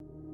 you